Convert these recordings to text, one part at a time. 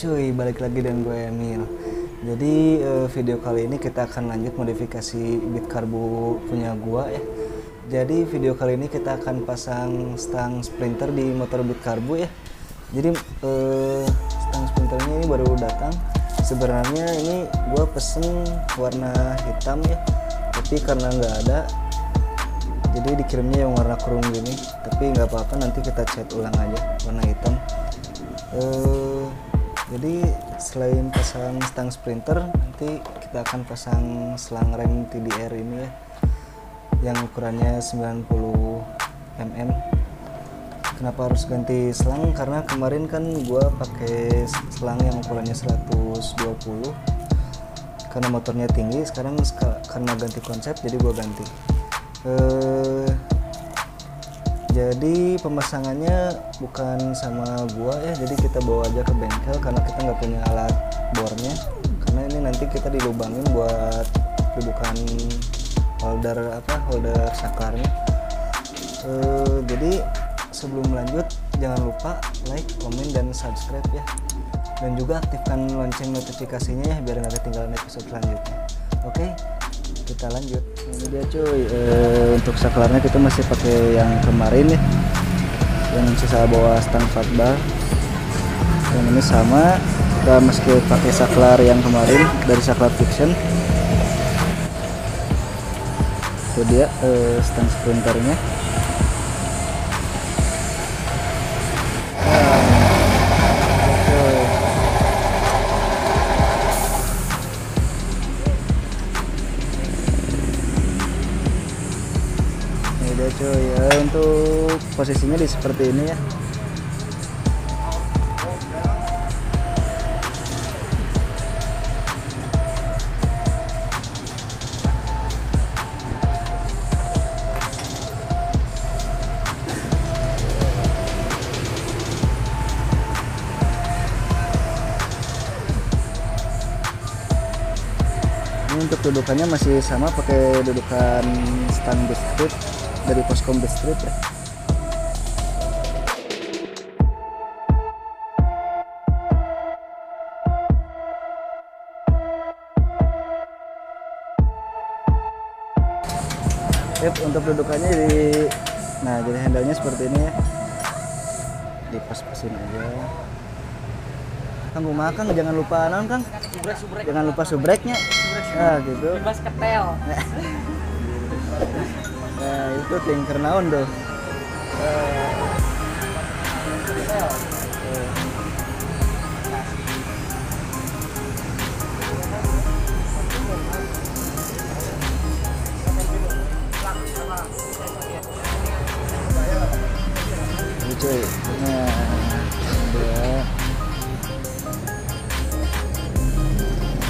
cuy, balik lagi dengan gue Emil. Jadi eh, video kali ini kita akan lanjut modifikasi bit karbu punya gua ya. Jadi video kali ini kita akan pasang stang sprinter di motor bit karbu ya. Jadi eh, stang sprinternya ini baru datang. Sebenarnya ini gua pesen warna hitam ya, tapi karena nggak ada, jadi dikirimnya yang warna krum gini. Tapi nggak apa-apa, nanti kita cat ulang aja warna hitam. Eh, jadi selain pasang stang sprinter nanti kita akan pasang selang rem TDR ini ya. Yang ukurannya 90 mm kenapa harus ganti selang? Karena kemarin kan gua pakai selang yang ukurannya 120 karena motornya tinggi sekarang karena ganti konsep jadi gua ganti. Eh jadi pemasangannya bukan sama gua ya jadi kita bawa aja ke bengkel karena kita nggak punya alat bornya. Karena ini nanti kita dilubangin buat dudukan holder apa holder saklarnya Eh, jadi sebelum lanjut jangan lupa like komen dan subscribe ya. Dan juga aktifkan lonceng notifikasinya ya biar nggak ketinggalan episode selanjutnya. Oke kita lanjut. Ini dia cuy. Eh, untuk saklarnya kita masih pakai yang kemarin ya yang sisa bawa stang 4 bar yang ini sama. Kita meski pakai saklar yang kemarin dari saklar fiction. Itu dia eh, stang sprinternya posisinya di seperti ini ya. Untuk dudukannya masih sama pakai dudukan stand strip dari poskom strip ya Yep, untuk dudukannya di nah jadi handle-nya seperti ini. Ya dipas-pasin aja. Kang rumah Kang jangan lupa non Kang? Jangan lupa subreknya. Nah gitu. Bebas ketel. Nah itu tinker naon tuh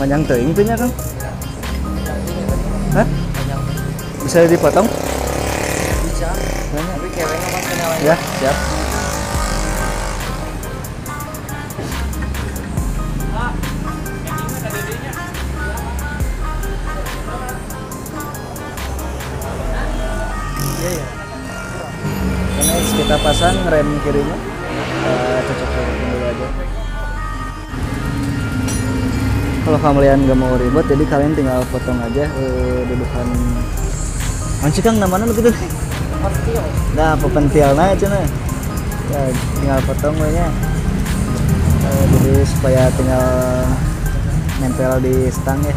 panjang teuing tuh nya kang Hah? bisa dipotong bisa tapi kewenya mas kenalannya ya siap karena kita pasang rem kirinya. Kita cocok-cocokin kalau kalian nggak mau ribet jadi kalian tinggal potong aja eh, dudukan. Anci kang namanya begitu pasti ya nah pepentil nah ya tinggal potong nya Eh, jadi supaya tinggal nempel di stang ya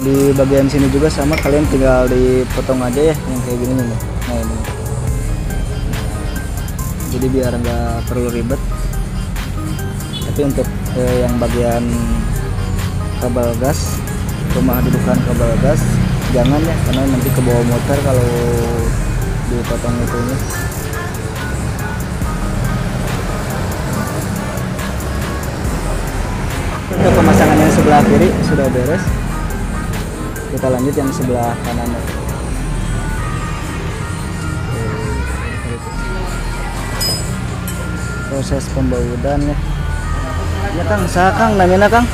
di bagian sini juga sama kalian tinggal dipotong aja ya yang kayak gini nih. Nah ini. Jadi biar nggak perlu ribet. Tapi untuk eh, yang bagian kabel gas rumah dudukan kabel gas jangan ya karena nanti ke bawah motor kalau dipotong itunya untuk pemasangan yang sebelah kiri sudah beres kita lanjut yang sebelah kanan proses pembaudan ya ya kang saha kang namina kang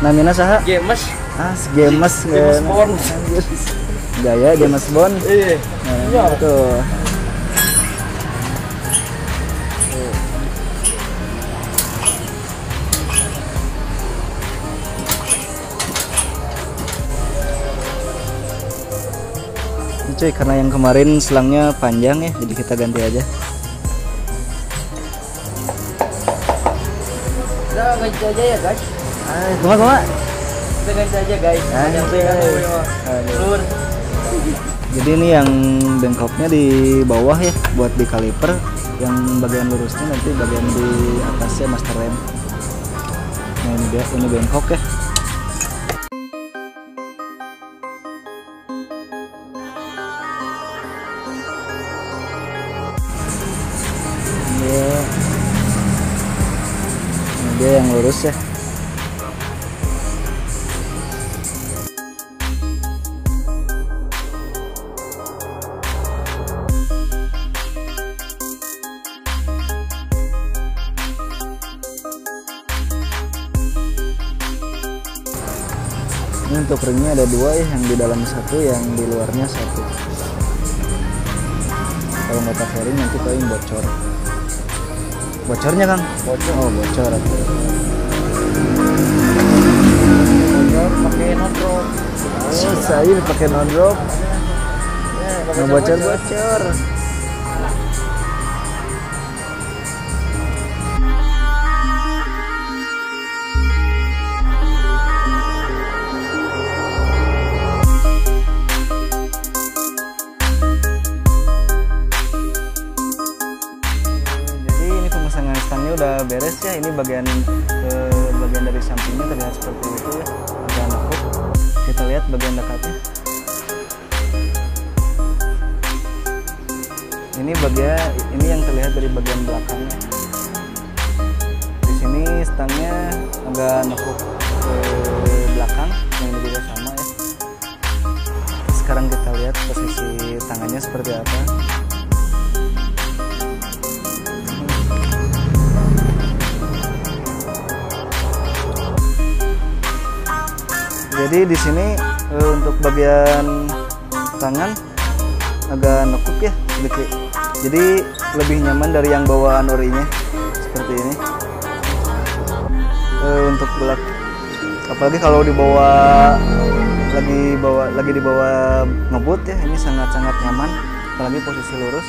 namina saha Gemes. ah Gemes kan. Bond. Gaya James Bond Iya. nah, tuh cuy karena yang kemarin selangnya panjang ya jadi kita ganti aja Udah ganti aja ya guys. ah kuma kuma Kita ganti aja guys. Anjay. Yang pegang dulu, ya. Aduh. Lur. jadi ini yang bengkoknya di bawah ya buat di kaliper yang bagian lurusnya nanti bagian di atasnya master rem nah ini dia ini bengkok ya yang lurus ya. Ini untuk ringnya ada dua ya yang di dalam satu yang di luarnya satu. Kalau nggak pakai ring nanti paling bocor bocornya kang. Bocor. Oh bocor. Bocor pakai notro. oh saya pakai no drop nggak bocor? bocor ini bagian eh, bagian dari sampingnya terlihat seperti itu. Agak nekuk kita lihat bagian dekatnya. Ini bagian ini yang terlihat dari bagian belakangnya. Di sini stangnya agak nekuk ke belakang yang ini juga sama ya. Sekarang kita lihat posisi tangannya seperti apa jadi di sini eh, untuk bagian tangan agak nekuk ya sedikit. Jadi lebih nyaman dari yang bawaan orinya seperti ini. Eh, untuk belak apalagi kalau dibawa lagi bawa lagi dibawa ngebut ya ini sangat sangat nyaman apalagi posisi lurus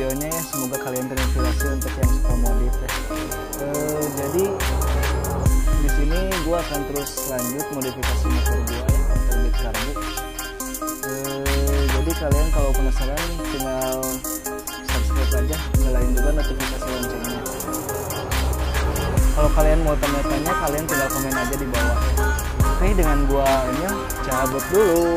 videonya ya. Semoga kalian terinspirasi untuk yang suka modif ya. Eh, jadi di sini gua akan terus lanjut modifikasi motor gua ya motor Beat Karbu. Eh, jadi kalian kalau penasaran tinggal subscribe aja, nyalain juga notifikasi loncengnya. Kalau kalian mau tanya-tanya, kalian tinggal komen aja di bawah. Oke, dengan gua ini cabut dulu.